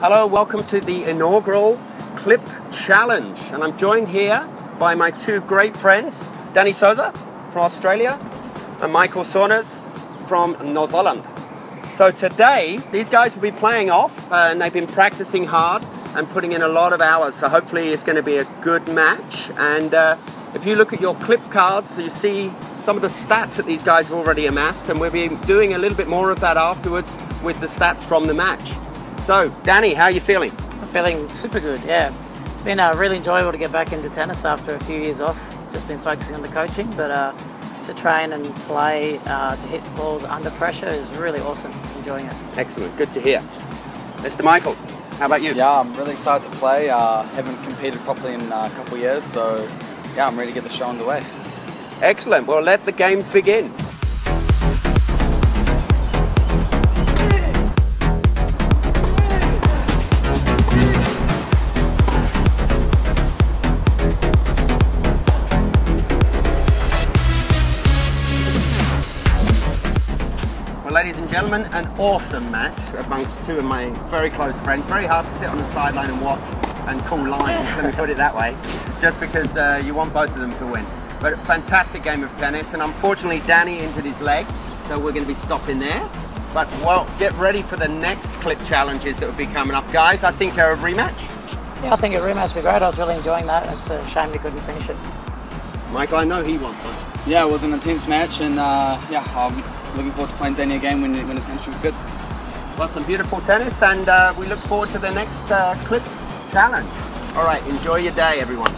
Hello, welcome to the inaugural QLIPP Challenge. And I'm joined here by my two great friends, Danny Sousa from Australia and Michael Saunders from New Zealand. So today, these guys will be playing off uh, and they've been practicing hard and putting in a lot of hours. So hopefully it's going to be a good match. And uh, if you look at your QLIPP cards, so you see some of the stats that these guys have already amassed and we'll be doing a little bit more of that afterwards with the stats from the match. So, Danny, how are you feeling? I'm feeling super good, yeah. It's been uh, really enjoyable to get back into tennis after a few years off. Just been focusing on the coaching, but uh, to train and play, uh, to hit balls under pressure is really awesome. Enjoying it. Excellent, good to hear. Mr. Michael, how about you? Yeah, I'm really excited to play. Uh, haven't competed properly in uh, a couple of years, so yeah, I'm ready to get the show underway. Excellent, well let the games begin. Ladies and gentlemen, an awesome match amongst two of my very close friends. Very hard to sit on the sideline and watch and call lines, let me put it that way, just because uh, you want both of them to win. But a fantastic game of tennis, and unfortunately Danny injured his leg, so we're going to be stopping there. But well, get ready for the next QLIPP challenges that will be coming up. Guys, I think a rematch. Yeah, I think a rematch would be great. I was really enjoying that. It's a shame we couldn't finish it. Michael, I know he wants one. Yeah, it was an intense match, and uh, yeah, I'm looking forward to playing Danny again when, when his hamstring's good. Well, some beautiful tennis, and uh, we look forward to the next uh, QLIPP challenge. All right, enjoy your day, everyone.